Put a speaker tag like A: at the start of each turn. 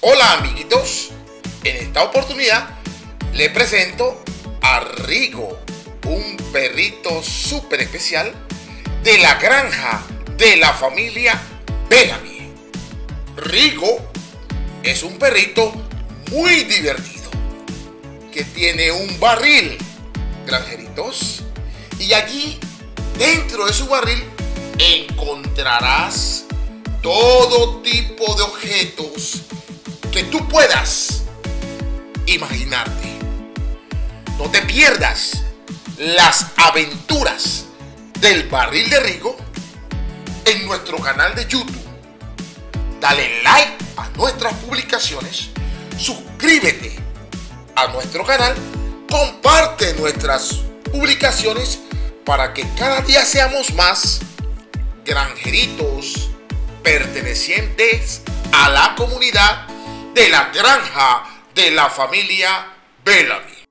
A: Hola amiguitos, en esta oportunidad le presento a Rigo, un perrito súper especial de la granja de la familia Bellamy. Rigo es un perrito muy divertido que tiene un barril, granjeritos, y allí dentro de su barril encontrarás todo tipo de objetos que tú puedas imaginarte. No te pierdas las aventuras del barril de Rigo en nuestro canal de YouTube. Dale like a nuestras publicaciones, suscríbete a nuestro canal, comparte nuestras publicaciones para que cada día seamos más granjeritos pertenecientes a la comunidad de la granja de la familia Bellamy.